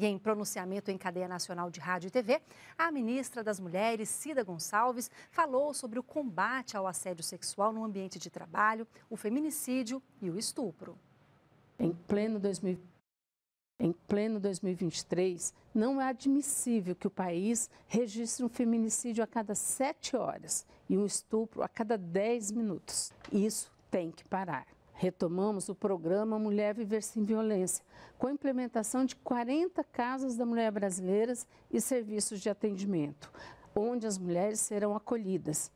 E em pronunciamento em cadeia nacional de rádio e TV, a ministra das Mulheres, Cida Gonçalves, falou sobre o combate ao assédio sexual no ambiente de trabalho, o feminicídio e o estupro. Em pleno 2000 em pleno 2023, não é admissível que o país registre um feminicídio a cada sete horas e um estupro a cada dez minutos. Isso tem que parar. Retomamos o programa Mulher Viver Sem Violência, com a implementação de 40 casas da mulher brasileiras e serviços de atendimento, onde as mulheres serão acolhidas.